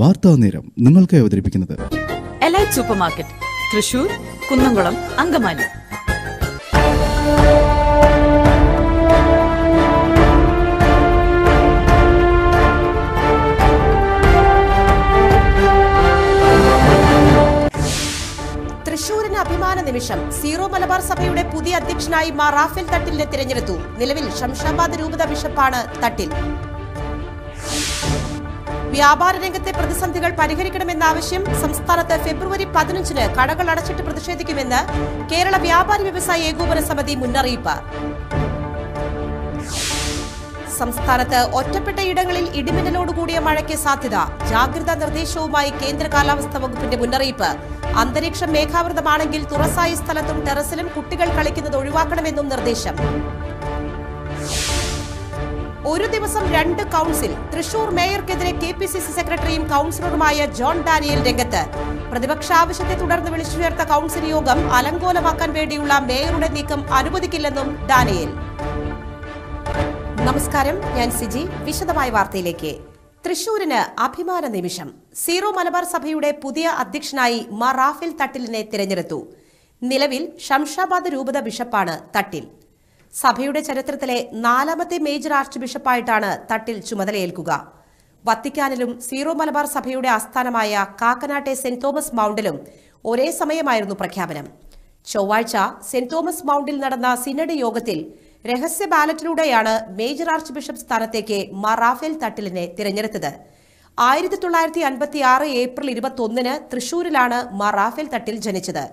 വാർത്താ നേരം നിങ്ങൾക്ക് അവതരിപ്പിക്കുന്നത് elite super market Thrissur Kunnamkulam Angamaly തൃശൂരിന് അഭിമാന നിമിഷം സീറോ മലബാർ സഭയുടെ പുതിയ അധ്യക്ഷനായി മാ റാഫേൽ തട്ടിലിനെ തിരഞ്ഞെടുത്തു. നിലവിൽ ശംഷാബാദ് രൂപത ബിഷപ്പാണ് തട്ടിൽ. വ്യാപാര രംഗത്തെ പ്രതിസന്ധികൾ പരിഹരിക്കണമെന്ന ആവശ്യം സംസ്ഥാനത്ത് ഫെബ്രുവരി പതിനഞ്ചിന് കടകൾ അടച്ചിട്ട് പ്രതിഷേധിക്കുമെന്ന് കേരള വ്യാപാരി വ്യവസായ ഏകോപന സമിതി മുന്നറിയിപ്പ്. സംസ്ഥാനത്ത് ഒറ്റപ്പെട്ട ഇടങ്ങളിൽ ഇടിമിന്നലോടുകൂടിയ മഴയ്ക്ക് സാധ്യത ജാഗ്രതാ നിർദ്ദേശവുമായി കേന്ദ്ര കാലാവസ്ഥാ വകുപ്പിന്റെ മുന്നറിയിപ്പ്. അന്തരീക്ഷം മേഘാവൃതമാണെങ്കിൽ തുറസായ സ്ഥലത്തും ടെറസിലും കുട്ടികൾ കളിക്കുന്നത് ഒഴിവാക്കണമെന്നും നിർദ്ദേശം. ഒരു ദിവസം രണ്ട് കൗൺസിൽ തൃശൂർ മേയർക്കെതിരെ കെ പി സി സി സെക്രട്ടറിയും കൗൺസിലറുമായ ജോൺ ഡാനിയൽ രംഗത്ത്. പ്രതിപക്ഷ ആവശ്യത്തെ തുടർന്ന് വിളിച്ചു ചേർത്ത കൌൺസിൽ യോഗം അലങ്കോലമാക്കാൻ വേണ്ടിയുള്ള മേയറുടെ നീക്കം അനുവദിക്കില്ലെന്നും ഡാനിയൽ. നമസ്കാരം ഞാൻ സിജി. വിശദമായ വാർത്തയിലേക്ക്. തൃശൂരിന് അഭിമാന നിമിഷം. സീറോ മലബാർ സഭയുടെ പുതിയ അധ്യക്ഷനായി മാ റാഫേൽ തട്ടിലിനെ തിരഞ്ഞെടുത്തു. നിലവിൽ ഷംഷാബാദ് രൂപത ബിഷപ്പാണ് തട്ടിൽ. സഭയുടെ ചരിത്രത്തിലെ നാലാമത്തെ മേജർ ആർച്ച് ബിഷപ്പായിട്ടാണ് തട്ടിൽ ചുമതലയേൽക്കുക. വത്തിക്കാനിലും സീറോ മലബാർ സഭയുടെ ആസ്ഥാനമായ കാക്കനാട്ടെ സെന്റ് തോമസ് മൗണ്ടിലും ഒരേ സമയമായിരുന്നു പ്രഖ്യാപനം. ചൊവ്വാഴ്ച സെന്റ് തോമസ് മൗണ്ടിൽ നടന്ന സിനഡ് യോഗത്തിൽ രഹസ്യ ബാലറ്റിലൂടെയാണ് മേജർ ആർച്ച് ബിഷപ്പ് സ്ഥാനത്തേക്ക് മാർ റാഫേൽ തട്ടിലിനെ തിരഞ്ഞെടുത്തത്. ആയിരത്തി തൊള്ളായിരത്തി അൻപത്തി ആറ് ഏപ്രിൽ ഇരുപത്തൊന്നിന് തൃശൂരിലാണ് മാർ റാഫേൽ തട്ടിൽ ജനിച്ചത്.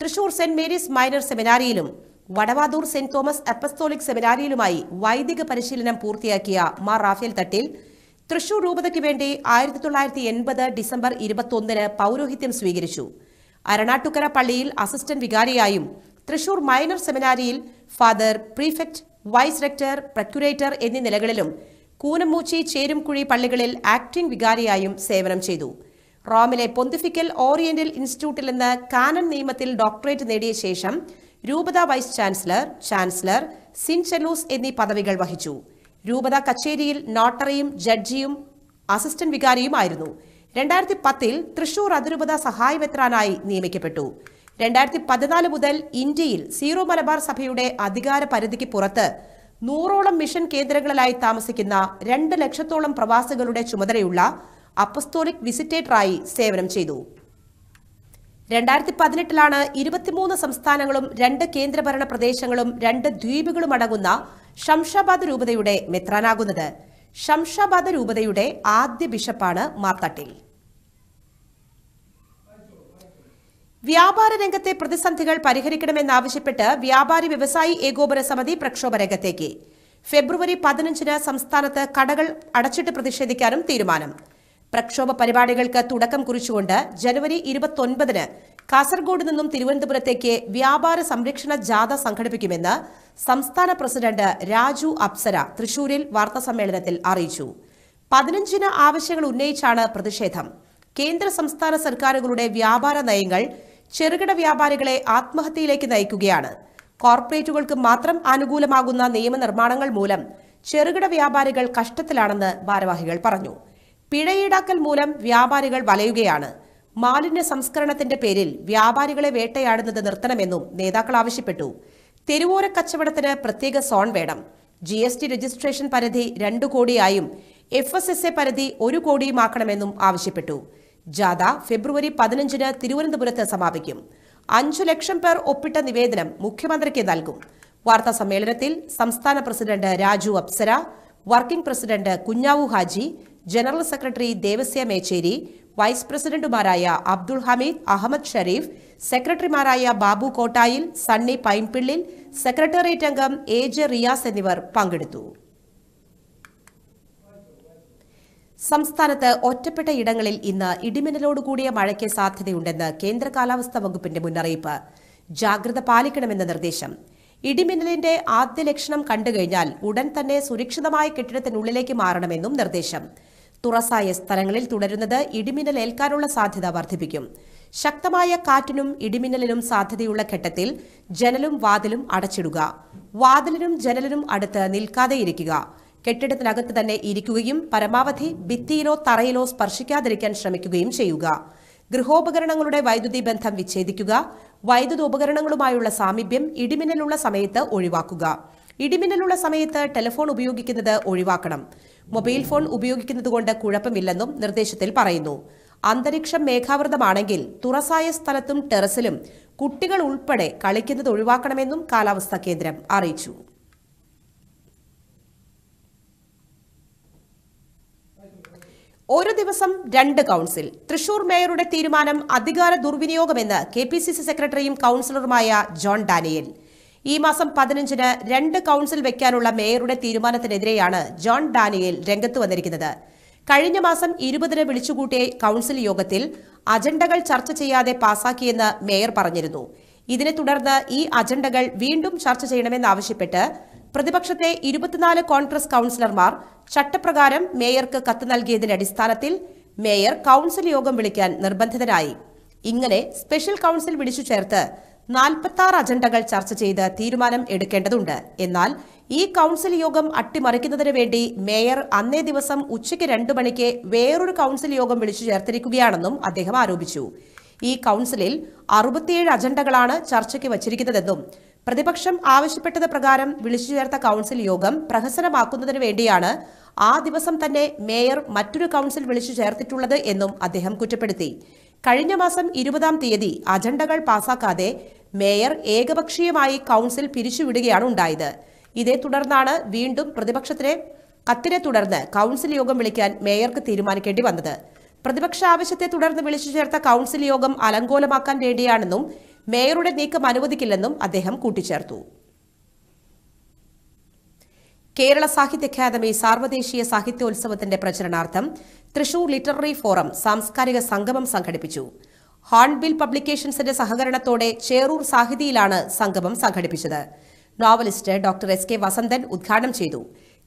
തൃശൂർ സെന്റ് മേരീസ് മൈനർ സെമിനാരിയിലും വടവാതൂർ സെന്റ് തോമസ് അപ്പസ്തോളിക് സെമിനാരിയിലുമായി വൈദിക പരിശീലനം പൂർത്തിയാക്കിയ മാർ റാഫേൽ തട്ടിൽ തൃശൂർ രൂപതയ്ക്ക് വേണ്ടി ആയിരത്തി തൊള്ളായിരത്തി എൺപത് ഡിസംബർ ഇരുപത്തൊന്നിന് പൗരോഹിത്യം സ്വീകരിച്ചു. അരണാട്ടുക്കര പള്ളിയിൽ അസിസ്റ്റന്റ് വികാരിയായും തൃശൂർ മൈനർ സെമിനാരിയിൽ father prefect vice rector procurator എന്നീ നിലകളിലും കൂനമൂച്ചി ചേരുംകുഴി പള്ളികളിൽ ആക്ടിംഗ് വികാരിയായും സേവനം ചെയ്തു. റോമിലെ പൊന്തിഫിക്കൽ ഓറിയന്റൽ ഇൻസ്റ്റിറ്റ്യൂട്ടിൽ നിന്ന് കാനൻ നിയമത്തിൽ ഡോക്ടറേറ്റ് നേടിയ ശേഷം രൂപത വൈസ് ചാൻസലർ ചാൻസലർ സിൻചെലൂസ് എന്നീ പദവികൾ വഹിച്ചു. രൂപത കച്ചേരിയിൽ നോട്ടറിയും ജഡ്ജിയും അസിസ്റ്റന്റ് വികാരിയുമായിരുന്നു. രണ്ടായിരത്തി പത്തിൽ തൃശൂർ അതിരൂപത സഹായ വെത്രാനായി നിയമിക്കപ്പെട്ടു. രണ്ടായിരത്തി പതിനാല് മുതൽ ഇന്ത്യയിൽ സീറോ മലബാർ സഭയുടെ അധികാര പരിധിക്ക് പുറത്ത് നൂറോളം മിഷൻ കേന്ദ്രങ്ങളിലായി താമസിക്കുന്ന രണ്ട് ലക്ഷത്തോളം പ്രവാസികളുടെ ചുമതലയുള്ള അപ്പസ്തോലിക് വിസിറ്റേറ്ററായി സേവനം ചെയ്തു. രണ്ടായിരത്തി പതിനെട്ടിലാണ് ഇരുപത്തിമൂന്ന് സംസ്ഥാനങ്ങളും രണ്ട് കേന്ദ്രഭരണ പ്രദേശങ്ങളും രണ്ട് ദ്വീപുകളും അടങ്ങുന്ന ഷംഷാബാദ് രൂപതയുടെ മെത്രാനാകുന്നത്. ഷംഷാബാദ് രൂപതയുടെ ആദ്യ ബിഷപ്പാണ് മാർത്തട്ടിൽ. വ്യാപാര രംഗത്തെ പ്രതിസന്ധികൾ പരിഹരിക്കണമെന്നാവശ്യപ്പെട്ട് വ്യാപാരി വ്യവസായി ഏകോപന സമിതി പ്രക്ഷോഭ രംഗത്തേക്ക്. ഫെബ്രുവരി പതിനഞ്ചിന് സംസ്ഥാനത്ത് കടകൾ അടച്ചിട്ട് പ്രതിഷേധിക്കാനും തീരുമാനം. പ്രക്ഷോഭ പരിപാടികൾക്ക് തുടക്കം കുറിച്ചുകൊണ്ട് ജനുവരി ഇരുപത്തൊൻപതിന് കാസർഗോഡ് നിന്നും തിരുവനന്തപുരത്തേക്ക് വ്യാപാര സംരക്ഷണ ജാഥ സംഘടിപ്പിക്കുമെന്ന് സംസ്ഥാന പ്രസിഡന്റ് രാജു അപ്സര തൃശൂരിൽ വാർത്താസമ്മേളനത്തിൽ അറിയിച്ചു. പതിനഞ്ചിന് ആവശ്യങ്ങൾ ഉന്നയിച്ചാണ് പ്രതിഷേധം. കേന്ദ്ര സംസ്ഥാന സർക്കാരുകളുടെ വ്യാപാര നയങ്ങൾ ചെറുകിട വ്യാപാരികളെ ആത്മഹത്യയിലേക്ക് നയിക്കുകയാണ്. കോർപ്പറേറ്റുകൾക്ക് മാത്രം അനുകൂലമാകുന്ന നിയമനിർമ്മാണങ്ങൾ മൂലം ചെറുകിട വ്യാപാരികൾ കഷ്ടത്തിലാണെന്ന് ഭാരവാഹികൾ പറഞ്ഞു. പിഴ ഈടാക്കൽ മൂലം വ്യാപാരികൾ വലയുകയാണ്. മാലിന്യ സംസ്കരണത്തിന്റെ പേരിൽ വ്യാപാരികളെ വേട്ടയാടുന്നത് നിർത്തണമെന്നും നേതാക്കൾ ആവശ്യപ്പെട്ടു. തെരുവോര കച്ചവടത്തിന് പ്രത്യേക സോൺ വേണം. ജി എസ് ടി രജിസ്ട്രേഷൻ പരിധി രണ്ടു കോടിയായും എഫ് എസ് എസ് എ പരിധി ഒരു കോടിയുമാക്കണമെന്നും ആവശ്യപ്പെട്ടു. ജാഥ ഫെബ്രുവരി പതിനഞ്ചിന് തിരുവനന്തപുരത്ത് സമാപിക്കും. അഞ്ചു ലക്ഷം പേർ ഒപ്പിട്ട നിവേദനം മുഖ്യമന്ത്രിക്ക് നൽകും. വാർത്താ സമ്മേളനത്തിൽ സംസ്ഥാന president Raju Apsara working president Kunjavu Haji general secretary Devasya Mecheri vice പ്രസിഡന്റുമാരായ അബ്ദുൾ ഹമീദ് അഹമ്മദ് ഷരീഫ് സെക്രട്ടറിമാരായ ബാബു കോട്ടായിൽ സണ്ണി പൈൻപിള്ളിൽ സെക്രട്ടേറിയറ്റ് അംഗം എ ജെ റിയാസ് എന്നിവർ പങ്കെടുത്തു. സംസ്ഥാനത്ത് ഒറ്റപ്പെട്ട ഇടങ്ങളിൽ ഇന്ന് ഇടിമിന്നലോടുകൂടിയ മഴയ്ക്ക് സാധ്യതയുണ്ടെന്ന് കേന്ദ്ര കാലാവസ്ഥാ വകുപ്പിന്റെ മുന്നറിയിപ്പ്. ജാഗ്രത പാലിക്കണമെന്ന നിർദ്ദേശം. ഇടിമിന്നലിന്റെ ആദ്യ ലക്ഷണം കണ്ടുകഴിഞ്ഞാൽ ഉടൻ തന്നെ സുരക്ഷിതമായ കെട്ടിടത്തിനുള്ളിലേക്ക് മാറണമെന്നും നിർദ്ദേശം. തുറസായ സ്ഥലങ്ങളിൽ തുടരുന്നത് ഇടിമിന്നൽ ഏൽക്കാനുള്ള സാധ്യത വർദ്ധിപ്പിക്കും. ശക്തമായ കാറ്റിനും ഇടിമിന്നലിനും സാധ്യതയുള്ള ഘട്ടത്തിൽ ജനലും വാതിലും അടച്ചിടുക. വാതിലിനും ജനലിനും അടുത്ത് നിൽക്കാതെ ഇരിക്കുക. കെട്ടിടത്തിനകത്ത് തന്നെ ഇരിക്കുകയും പരമാവധി ഭിത്തിയിലോ തറയിലോ സ്പർശിക്കാതിരിക്കാൻ ശ്രമിക്കുകയും ചെയ്യുക. ഗൃഹോപകരണങ്ങളുടെ വൈദ്യുതി ബന്ധം വിച്ഛേദിക്കുക. വൈദ്യുതോപകരണങ്ങളുമായുള്ള സാമീപ്യം ഇടിമിന്നലുള്ള സമയത്ത് ഒഴിവാക്കുക. ഇടിമിന്നലുള്ള സമയത്ത് ടെലിഫോൺ ഉപയോഗിക്കുന്നത് ഒഴിവാക്കണം. മൊബൈൽ ഫോൺ ഉപയോഗിക്കുന്നതുകൊണ്ട് കുഴപ്പമില്ലെന്നും നിർദ്ദേശത്തിൽ പറയുന്നു. അന്തരീക്ഷം മേഘാവൃതമാണെങ്കിൽ തുറസായ സ്ഥലത്തും ടെറസിലും കുട്ടികൾ ഉൾപ്പെടെ കളിക്കുന്നത് ഒഴിവാക്കണമെന്നും കാലാവസ്ഥാ കേന്ദ്രം അറിയിച്ചു. ഒരു ദിവസം രണ്ട് കൌൺസിൽ. തൃശൂർ മേയറുടെ തീരുമാനം അധികാര ദുർവിനിയോഗമെന്ന് കെ പി സി സി സെക്രട്ടറിയും കൌൺസിലറുമായ ജോൺ ഡാനിയൽ. ഈ മാസം പതിനഞ്ചിന് രണ്ട് കൌൺസിൽ വെക്കാനുള്ള മേയറുടെ തീരുമാനത്തിനെതിരെയാണ് ജോൺ ഡാനിയേൽ രംഗത്ത് വന്നിരിക്കുന്നത്. കഴിഞ്ഞ മാസം ഇരുപതിന് വിളിച്ചുകൂട്ടിയ കൌൺസിൽ യോഗത്തിൽ അജണ്ടകൾ ചർച്ച ചെയ്യാതെ പാസാക്കിയെന്ന് മേയർ പറഞ്ഞിരുന്നു. ഇതിനെ തുടർന്ന് ഈ അജണ്ടകൾ വീണ്ടും ചർച്ച ചെയ്യണമെന്നാവശ്യപ്പെട്ട് പ്രതിപക്ഷത്തെ ഇരുപത്തിനാല് കോൺഗ്രസ് കൌൺസിലർമാർ ചട്ടപ്രകാരം മേയർക്ക് കത്ത് നൽകിയതിന്റെ അടിസ്ഥാനത്തിൽ മേയർ കൌൺസിൽ യോഗം വിളിക്കാൻ നിർബന്ധിതരായി ഇങ്ങനെ സ്പെഷ്യൽ കൌൺസിൽ വിളിച്ചു ചേർത്ത് നാൽപ്പത്തി ആറ് അജണ്ടകൾ ചർച്ച ചെയ്ത് തീരുമാനം എടുക്കേണ്ടതുണ്ട്. എന്നാൽ ഈ കൌൺസിൽ യോഗം അട്ടിമറിക്കുന്നതിന് വേണ്ടി മേയർ അന്നേ ദിവസം ഉച്ചയ്ക്ക് രണ്ടു മണിക്ക് വേറൊരു കൌൺസിൽ യോഗം വിളിച്ചു ചേർത്തിരിക്കുകയാണെന്നും അദ്ദേഹം ആരോപിച്ചു. ഈ കൌൺസിലിൽ അറുപത്തിയേഴ് അജണ്ടകളാണ് ചർച്ചയ്ക്ക് വച്ചിരിക്കുന്നതെന്നും പ്രതിപക്ഷം ആവശ്യപ്പെട്ടത് പ്രകാരം വിളിച്ചു ചേർത്ത കൌൺസിൽ യോഗം പ്രഹസനമാക്കുന്നതിന് വേണ്ടിയാണ് ആ ദിവസം തന്നെ മേയർ മറ്റൊരു കൌൺസിൽ വിളിച്ചു ചേർത്തിട്ടുള്ളത് എന്നും അദ്ദേഹം കുറ്റപ്പെടുത്തി. കഴിഞ്ഞ മാസം ഇരുപതാം തീയതി അജണ്ടകൾ പാസാക്കാതെ മേയർ ഏകപക്ഷീയമായി കൗൺസിൽ പിരിച്ചുവിടുകയാണ് ഉണ്ടായത്. ഇതേ തുടർന്നാണ് വീണ്ടും പ്രതിപക്ഷത്തിനെ കത്തിനെ തുടർന്ന് കൗൺസിൽ യോഗം വിളിക്കാൻ മേയർക്ക് തീരുമാനിക്കേണ്ടി വന്നത്. പ്രതിപക്ഷ ആവശ്യത്തെ തുടർന്ന് വിളിച്ചു ചേർത്ത കൌൺസിൽ യോഗം അലങ്കോലമാക്കാൻ വേണ്ടിയാണെന്നും മേയറുടെ നീക്കം അനുവദിക്കില്ലെന്നും അദ്ദേഹം കൂട്ടിച്ചേർത്തു. കേരള സാഹിത്യ അക്കാദമി സാർവദേശീയ സാഹിത്യോത്സവത്തിന്റെ പ്രചരണാർത്ഥം തൃശൂർ ലിറ്റററി ഫോറം സാംസ്കാരിക സംഗമം സംഘടിപ്പിച്ചു. ഹോൺബിൽ പബ്ലിക്കേഷൻസിന്റെ സഹകരണത്തോടെ ചേറൂർ സാഹിതിയിലാണ് സംഗമം സംഘടിപ്പിച്ചത്. Novelist doctor S. K. Vasanthan ഉദ്ഘാടനം ചെയ്തു.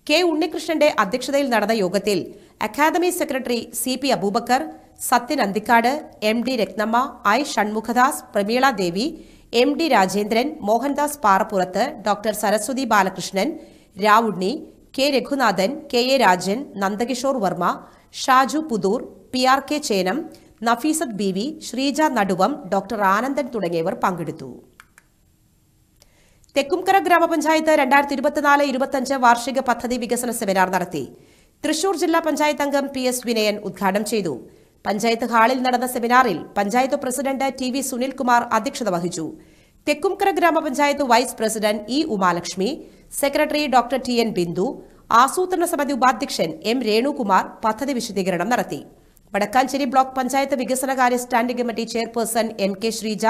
കെ. ഉണ്ണികൃഷ്ണന്റെ അധ്യക്ഷതയിൽ നടന്ന യോഗത്തിൽ academy secretary C. P. Aboobacker Sathyan Anthikad M. D. Rathnamma I. Shanmukhadas Prameela Devi M. D. Rajendran Mohandas Parappurath doctor Saraswathi Balakrishnan Ravunni K Raghunathan K A Rajan Nandakishore Varma Shaju Puthur P R K Chenam Nafeesath B V Sreeja Naduvam doctor Anandan തുടങ്ങിയവർ പങ്കെടുത്തു. തെക്കുംകര ഗ്രാമപഞ്ചായത്ത് രണ്ടായിരത്തി ഇരുപത്തിനാല് ഇരുപത്തിയഞ്ച് വാർഷിക പദ്ധതി വികസന seminar നടത്തി തൃശൂർ ജില്ലാ പഞ്ചായത്ത് അംഗം പി എസ് വിനയൻ ഉദ്ഘാടനം ചെയ്തു. പഞ്ചായത്ത് ഹാളിൽ നടന്ന സെമിനാറിൽ panchayat president T V Sunilkumar അധ്യക്ഷത വഹിച്ചു. തെക്കുംകര ഗ്രാമപഞ്ചായത്ത് vice president E Umalakshmi secretary doctor T N Bindu ആസൂത്രണ സമിതി ഉപാധ്യക്ഷൻ എം രേണുകുമാർ പദ്ധതി വിശദീകരണം നടത്തി. വടക്കാഞ്ചേരി ബ്ലോക്ക് പഞ്ചായത്ത് വികസനകാര്യ standing committee chairperson M K Sreeja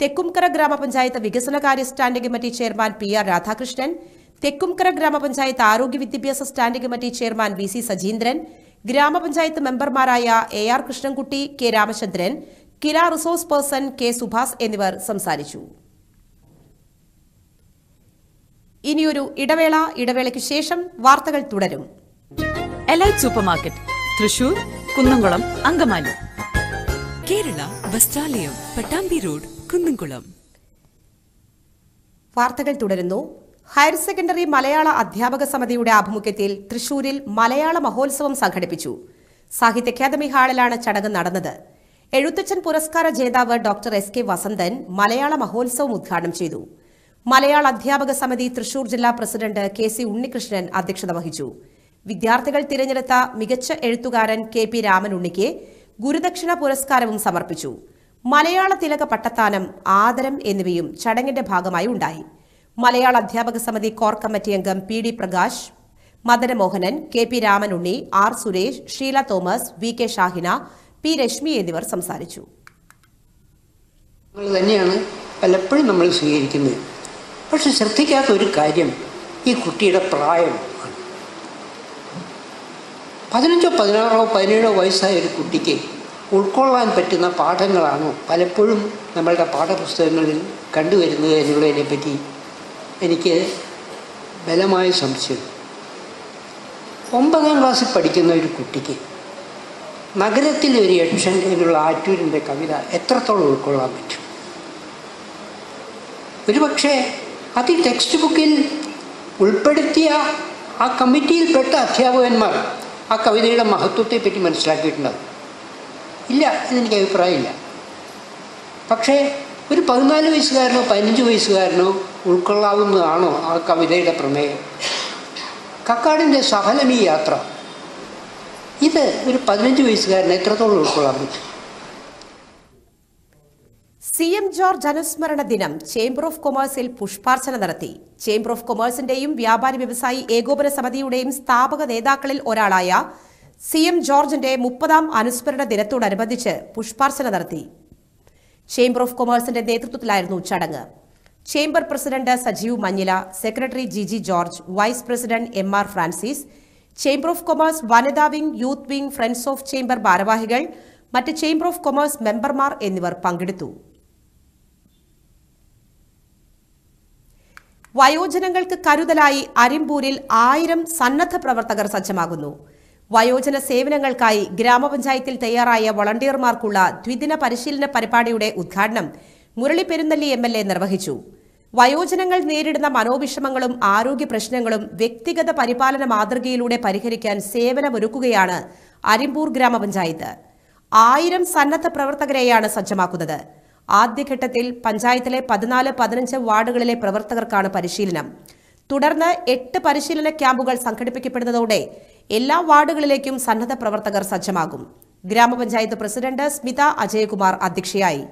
Thekkumkara ഗ്രാമപഞ്ചായത്ത് വികസനകാര്യ standing committee chairman P R Radhakrishnan Thekkumkara ഗ്രാമപഞ്ചായത്ത് ആരോഗ്യ വിദ്യാഭ്യാസ standing committee chairman V C Sajeendran ഗ്രാമപഞ്ചായത്ത് മെമ്പർമാരായ A R Krishnankutty K Ramachandran KILA resource person K Subhash എന്നിവർ സംസാരിച്ചു. ഇനിയൊരു ഇടവേള ഇടവേളയ്ക്ക് ശേഷം വാർത്തകൾ തുടരും. Elite supermarket Thrissur Kunnamkulam Angamaly. Kerala Vasthralayam Pattambi road Kunnamkulam. വാർത്തകൾ തുടരുന്നു. ഹയർ സെക്കൻഡറി മലയാള അധ്യാപക സമിതിയുടെ ആഭിമുഖ്യത്തിൽ തൃശൂരിൽ മലയാള മഹോത്സവം സംഘടിപ്പിച്ചു. സാഹിത്യ അക്കാദമി ഹാളിലാണ് ചടങ്ങ് നടന്നത്. എഴുത്തച്ഛൻ പുരസ്കാര ജേതാവ് ഡോക്ടർ എസ് കെ വസന്തൻ മലയാള മഹോത്സവം ഉദ്ഘാടനം ചെയ്തു. മലയാള അധ്യാപക സമിതി തൃശൂർ ജില്ലാ പ്രസിഡന്റ് കെ സി ഉണ്ണികൃഷ്ണൻ അധ്യക്ഷത വഹിച്ചു. വിദ്യാർത്ഥികൾ തിരഞ്ഞെടുത്ത മികച്ച എഴുത്തുകാരൻ കെ പി രാമൻ ഉണ്ണിക്ക് ഗുരുദക്ഷിണ പുരസ്കാരവും സമർപ്പിച്ചു. മലയാള തിലക പട്ടത്താനം ആദരം എന്നിവയും ചടങ്ങിന്റെ ഭാഗമായി ഉണ്ടായി. മലയാള അധ്യാപക സമിതി കോർ കമ്മിറ്റി അംഗം P D Prakash Madanamohanan K P Ramanunni R Suresh Sheela Thomas V K Shahina P Reshmi എന്നിവർ സംസാരിച്ചു. തന്നെയാണ് പലപ്പോഴും നമ്മൾ സ്വീകരിക്കുന്നത്. പക്ഷെ ശ്രദ്ധിക്കാത്ത ഒരു കാര്യം ഈ കുട്ടിയുടെ പ്രായം പതിനഞ്ചോ പതിനാറോ പതിനേഴോ വയസ്സായ ഒരു കുട്ടിക്ക് ഉൾക്കൊള്ളാൻ പറ്റുന്ന പാഠങ്ങളാണ് പലപ്പോഴും നമ്മളുടെ പാഠപുസ്തകങ്ങളിൽ കണ്ടുവരുന്നത് എന്നുള്ളതിനെ പറ്റി എനിക്ക് ബലമായ സംശയം. ഒമ്പതാം ക്ലാസ്സിൽ പഠിക്കുന്ന ഒരു കുട്ടിക്ക് നഗരത്തിലെ ഒരു യക്ഷൻ എന്നുള്ള ആറ്റൂരിന്റെ കവിത എത്രത്തോളം ഉൾക്കൊള്ളാൻ പറ്റും? ഒരുപക്ഷെ അത് ഈ ടെക്സ്റ്റ് ബുക്കിൽ ഉൾപ്പെടുത്തിയ ആ കമ്മിറ്റിയിൽപ്പെട്ട അധ്യാപകന്മാർ ആ കവിതയുടെ മഹത്വത്തെ പറ്റി മനസ്സിലാക്കിയിട്ടുണ്ടാകും ഇല്ല എന്നെനിക്ക് അഭിപ്രായമില്ല. പക്ഷേ ഒരു പതിനാല് വയസ്സുകാരനോ പതിനഞ്ച് വയസ്സുകാരനോ ഉൾക്കൊള്ളാവുന്നതാണോ ആ കവിതയുടെ പ്രമേയം? കക്കാടിന്റെ സഫലമീ യാത്ര. ഇത് ഒരു പതിനഞ്ച് വയസ്സുകാരനെ എത്രത്തോളം ഉൾക്കൊള്ളാൻ പറ്റും? സി എം ജോർജ് അനുസ്മരണ ദിനം ചേംബർ ഓഫ് കൊമേഴ്സിൽ പുഷ്പാർച്ചന നടത്തി. ചേംബർ ഓഫ് കൊമേഴ്സിന്റെയും വ്യാപാരി വ്യവസായി ഏകോപന സമിതിയുടെയും സ്ഥാപക നേതാക്കളിൽ ഒരാളായ സി എം ജോർജിന്റെ മുപ്പതാം അനുസ്മരണ ദിനത്തോടനുബന്ധിച്ച് പുഷ്പാർച്ചന നടത്തി. ചേംബർ ഓഫ് കൊമേഴ്സിന്റെ നേതൃത്വത്തിലായിരുന്നു ചടങ്ങ്. Chamber president Sajeev Manjila secretary G G George vice president M R Francis chamber of commerce വനിതാ wing youth wing friends of chamber ഭാരവാഹികൾ മറ്റ് ചേംബർ ഓഫ് കൊമേഴ്സ് മെമ്പർമാർ എന്നിവർ പങ്കെടുത്തു. വയോജനങ്ങൾക്ക് കരുതലായി അരിമ്പൂരിൽ ആയിരം സന്നദ്ധ പ്രവർത്തകർ സജ്ജമാകുന്നു. വയോജന സേവനങ്ങൾക്കായി ഗ്രാമപഞ്ചായത്തിൽ തയ്യാറായ വളണ്ടിയർമാർക്കുള്ള ദ്വിദിന പരിശീലന പരിപാടിയുടെ ഉദ്ഘാടനം Murali Perunnelli M L A നിർവഹിച്ചു. വയോജനങ്ങൾ നേരിടുന്ന മനോവിഷമങ്ങളും ആരോഗ്യ പ്രശ്നങ്ങളും വ്യക്തിഗത പരിപാലന മാതൃകയിലൂടെ പരിഹരിക്കാൻ സേവനമൊരുക്കുകയാണ് അരിമ്പൂർ ഗ്രാമപഞ്ചായത്ത്. ആയിരം സന്നദ്ധ പ്രവർത്തകരെയാണ് സജ്ജമാക്കുന്നത്. ആദ്യഘട്ടത്തിൽ പഞ്ചായത്തിലെ പതിനാല് പതിനഞ്ച് വാർഡുകളിലെ പ്രവർത്തകർക്കാണ് പരിശീലനം. തുടർന്ന് എട്ട് പരിശീലന ക്യാമ്പുകൾ സംഘടിപ്പിക്കപ്പെടുന്നതോടെ എല്ലാ വാർഡുകളിലേക്കും സന്നദ്ധ പ്രവർത്തകർ സജ്ജമാകും. ഗ്രാമപഞ്ചായത്ത് പ്രസിഡന്റ് സ്മിത അജയകുമാർ അധ്യക്ഷയായി.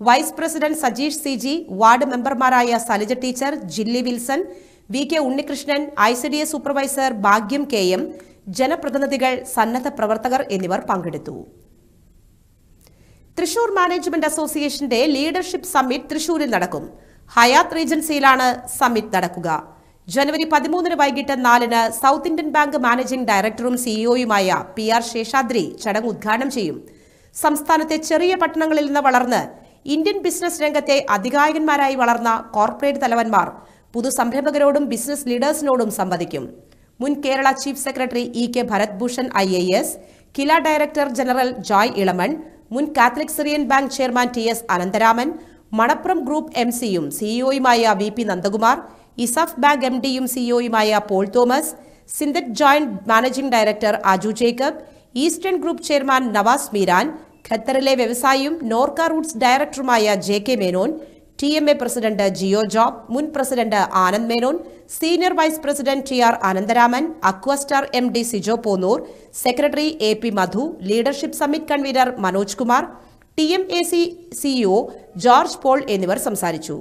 Vice president Sajeesh C G ward മെമ്പർമാരായ Salija teacher Jilly Wilson V K Unnikrishnan I C D S supervisor Bhagyam K M ജനപ്രതിനിധികൾ സന്നദ്ധ പ്രവർത്തകർ എന്നിവർ പങ്കെടുത്തു. തൃശൂർ മാനേജ്മെന്റ് അസോസിയേഷന്റെ ലീഡർഷിപ്പ് സമ്മിറ്റ് തൃശൂരിൽ നടക്കും. ഹയാത്ത് റീജൻസിയിലാണ് സമ്മിറ്റ് നടക്കുക. ജനുവരി പതിമൂന്നിന് വൈകിട്ട് നാലിന് സൗത്ത് ഇന്ത്യൻ ബാങ്ക് മാനേജിംഗ് ഡയറക്ടറും സിഇഒയുമായ പി ആർ ശേഷാദ്രി ചടങ്ങ് ഉദ്ഘാടനം ചെയ്യും. സംസ്ഥാനത്തെ ചെറിയ പട്ടണങ്ങളിൽ നിന്ന് വളർന്ന് ഇന്ത്യൻ ബിസിനസ് രംഗത്തെ അധികായകന്മാരായി വളർന്ന കോർപ്പറേറ്റ് തലവന്മാർ പുതുസംരംഭകരോടും ബിസിനസ് ലീഡേഴ്സിനോടും സംവദിക്കും. മുൻ Kerala chief secretary E K Bharat Bhushan I A S KILA director general Joy Elamon മുൻ Catholic Syrian bank chairman T S Anantharaman Manappuram group M സിയും സിഇഒയുമായ V P Nandakumar ESAF bank M ഡിയും സിഇഒയുമായ Paul Thomas Synthite joint managing director Aju Jacob Eastern group chairman Navas Meeran ഖത്തറിലെ വ്യവസായിയും NORKA Roots ഡയറക്ടറുമായ J K Menon T M A president Jiyo Job മുൻ president Anand Menon senior vice president T R Anantharaman Aquastar M D Sijo Ponnoor secretary A P Madhu leadership summit convener Manoj Kumar T M A C CEO George Paul എന്നിവർ സംസാരിച്ചു.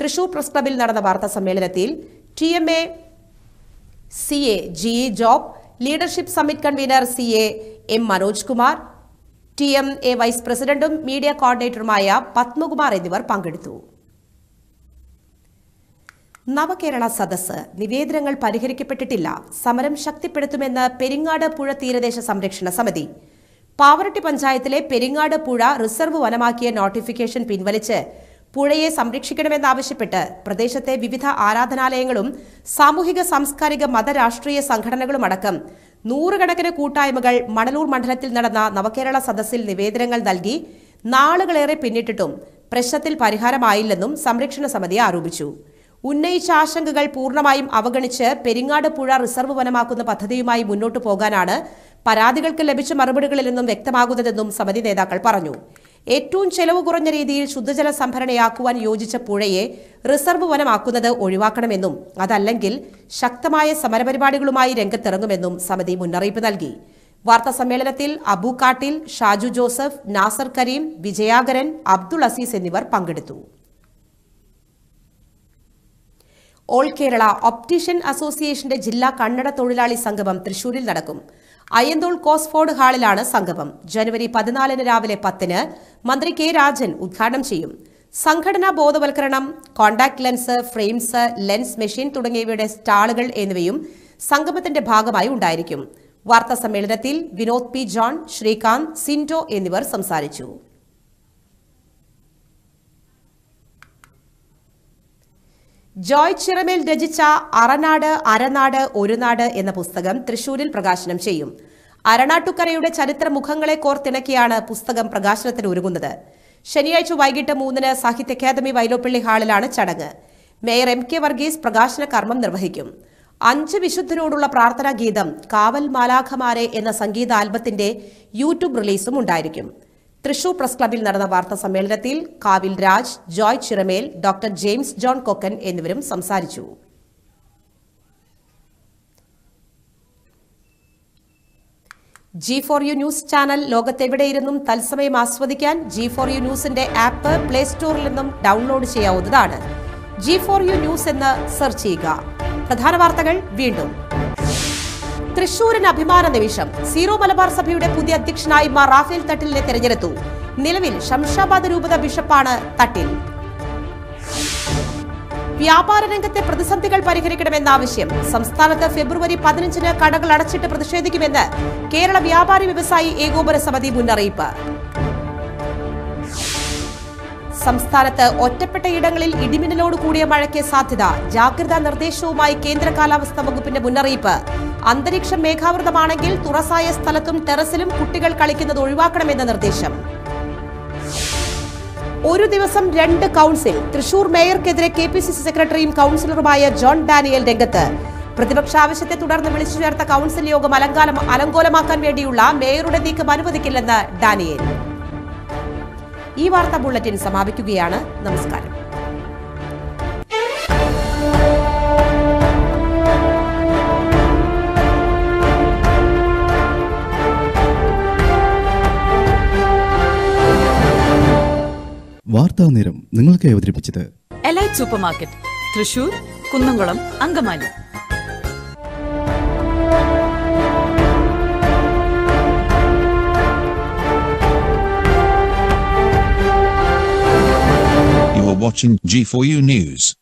Thrissur press ക്ലബിൽ നടന്ന വാർത്താ സമ്മേളനത്തിൽ T M A C A G E Job leadership summit convener C A M Manoj Kumar T M A vice പ്രസിഡന്റും media കോർഡിനേറ്ററുമായ പത്മകുമാർ എന്നിവർ പങ്കെടുത്തു. നവകേരള സദസ്സ് നിവേദനങ്ങൾ പരിഹരിക്കപ്പെട്ടിട്ടില്ല. സമരം ശക്തിപ്പെടുത്തുമെന്ന് പെരിങ്ങാട് പുഴ തീരദേശ സംരക്ഷണ സമിതി. പാവറട്ടി പഞ്ചായത്തിലെ പെരിങ്ങാട് പുഴ റിസർവ് വനമാക്കിയ നോട്ടിഫിക്കേഷൻ പിൻവലിച്ച് പുഴയെ സംരക്ഷിക്കണമെന്നാവശ്യപ്പെട്ട് പ്രദേശത്തെ വിവിധ ആരാധനാലയങ്ങളും സാമൂഹിക സാംസ്കാരിക മതരാഷ്ട്രീയ സംഘടനകളും അടക്കം നൂറുകണക്കിന് കൂട്ടായ്മകൾ മണലൂർ മണ്ഡലത്തിൽ നടന്ന നവകേരള സദസ്സിൽ നിവേദനങ്ങൾ നൽകി നാളുകളേറെ പിന്നിട്ടിട്ടും പ്രശ്നത്തിൽ പരിഹാരമായില്ലെന്നും സംരക്ഷണ സമിതി ആരോപിച്ചു. ഉന്നയിച്ച ആശങ്കകൾ പൂർണമായും അവഗണിച്ച് പെരിങ്ങാട് പുഴ റിസർവ് വനമാക്കുന്ന പദ്ധതിയുമായി മുന്നോട്ടു പോകാനാണ് പരാതികൾക്ക് ലഭിച്ച മറുപടികളിൽ നിന്നും വ്യക്തമാകുന്നതെന്നും സമിതി നേതാക്കൾ പറഞ്ഞു. ഏറ്റവും ചെലവ് കുറഞ്ഞ രീതിയിൽ ശുദ്ധജല സംഭരണിയാക്കുവാൻ യോജിച്ച പുഴയെ റിസർവ് വനമാക്കുന്നത് ഒഴിവാക്കണമെന്നും അതല്ലെങ്കിൽ ശക്തമായ സമരപരിപാടികളുമായി രംഗത്തിറങ്ങുമെന്നും സമിതി മുന്നറിയിപ്പ് നൽകി. വാർത്താ സമ്മേളനത്തിൽ അബു ഷാജു ജോസഫ് നാസർ കരീം വിജയാകരൻ അബ്ദുൾ അസീസ് എന്നിവർ പങ്കെടുത്തു. ഓൾ കേരള ഒപ്റ്റീഷ്യൻ അസോസിയേഷന്റെ ജില്ലാ കണ്ണട തൊഴിലാളി സംഗമം തൃശൂരിൽ നടക്കും. അയ്യന്തോൾ കോസ്ഫോർഡ് ഹാളിലാണ് സംഗമം. ജനുവരി പതിനാലിന് രാവിലെ പത്തിന് മന്ത്രി കെ രാജൻ ഉദ്ഘാടനം ചെയ്യും. സംഘടനാ ബോധവൽക്കരണം contact lens frames lens machine തുടങ്ങിയവയുടെ സ്റ്റാളുകൾ എന്നിവയും സംഗമത്തിന്റെ ഭാഗമായി ഉണ്ടായിരിക്കും. വാർത്താ സമ്മേളനത്തിൽ വിനോദ് പി ജോൺ ശ്രീകാന്ത് സിൻഡോ എന്നിവർ സംസാരിച്ചു. ജോയ് ചിറമേൽ രചിച്ച അറനാട് അരനാട് ഒരു നാട് എന്ന പുസ്തകം തൃശൂരിൽ പ്രകാശനം ചെയ്യും. അരനാട്ടുകരയുടെ ചരിത്ര മുഖങ്ങളെ കോർത്തിണക്കിയാണ് പുസ്തകം പ്രകാശനത്തിന് ഒരുങ്ങുന്നത്. ശനിയാഴ്ച വൈകിട്ട് മൂന്നിന് സാഹിത്യ അക്കാദമി വൈലോപ്പള്ളി ഹാളിലാണ് ചടങ്ങ്. മേയർ എം കെ വർഗീസ് പ്രകാശന കർമ്മം നിർവഹിക്കും. അഞ്ച് വിശുദ്ധരോടുള്ള പ്രാർത്ഥനാ ഗീതം കാവൽ മാലാഖമാരെ എന്ന സംഗീത ആൽബത്തിന്റെ യൂട്യൂബ് റിലീസും ഉണ്ടായിരിക്കും. തൃശൂർ പ്രസ് ക്ലബിൽ നടന്ന വാർത്താ സമ്മേളനത്തിൽ Kavil Raj Joy Chiramel doctor James John Kokkan എന്നിവരും സംസാരിച്ചു. G four U news channel ലോകത്തെവിടെയിരുന്നും തത്സമയം ആസ്വദിക്കാൻ ജി ഫോർ യു ന്യൂസിന്റെ ആപ്പ് പ്ലേ സ്റ്റോറിൽ നിന്നും ഡൗൺലോഡ് ചെയ്യാവുന്നതാണ്. ജി ഫോർ യു ന്യൂസ് എന്ന് സെർച്ച് ചെയ്യുക. പ്രധാന വാർത്തകൾ വീണ്ടും തൃശൂരിന് അഭിമാന നിമിഷം സീറോ മലബാർ സഭയുടെ പുതിയ അധ്യക്ഷനായി മാർ റാഫേൽ തട്ടിലിനെ തെരഞ്ഞെടുത്തു. നിലവിൽ ശംഷാബാദ് രൂപത ബിഷപ്പാണ് തട്ടിൽ. വ്യാപാര രംഗത്തെ പ്രതിസന്ധികൾ പരിഹരിക്കണമെന്ന ആവശ്യം സംസ്ഥാനത്ത് ഫെബ്രുവരി പതിനഞ്ചിന് കടകൾ അടച്ചിട്ട് പ്രതിഷേധിക്കുമെന്ന് കേരള വ്യാപാരി വ്യവസായി ഏകോപന സമിതി മുന്നറിയിപ്പ്. സംസ്ഥാനത്ത് ഒറ്റപ്പെട്ട ഇടങ്ങളിൽ ഇടിമിന്നലോട് കൂടിയ മഴയ്ക്ക് സാധ്യത ജാഗ്രതാ നിർദ്ദേശവുമായി കേന്ദ്ര കാലാവസ്ഥാ വകുപ്പിന്റെ മുന്നറിയിപ്പ്. അന്തരീക്ഷം മേഘാവൃതമാണെങ്കിൽ തുറസായ സ്ഥലത്തും ടെറസിലും കുട്ടികൾ കളിക്കുന്നത് ഒഴിവാക്കണമെന്ന നിർദ്ദേശം. ഒരു ദിവസം രണ്ട് കൗൺസിൽ തൃശൂർ മേയർക്കെതിരെ കെ പി സി സി സെക്രട്ടറിയും കൗൺസിലറുമായ ജോൺ ഡാനിയൽ രംഗത്ത്. പ്രതിപക്ഷ ആവശ്യത്തെ തുടർന്ന് വിളിച്ചു ചേർത്ത കൌൺസിൽ യോഗം അലങ്കാലം അലങ്കോലമാക്കാൻ വേണ്ടിയുള്ള മേയറുടെ നീക്കം അനുവദിക്കില്ലെന്ന് ഡാനിയേൽ. ഈ വാർത്താ ബുള്ളറ്റിൻ സമാപിക്കുകയാണ്. നമസ്കാരം. വാർത്താ നേരം നിങ്ങൾക്ക് അവതരിപ്പിച്ചത് Elite supermarket Thrissur Kunnamkulam Angamaly. Watching G4U News.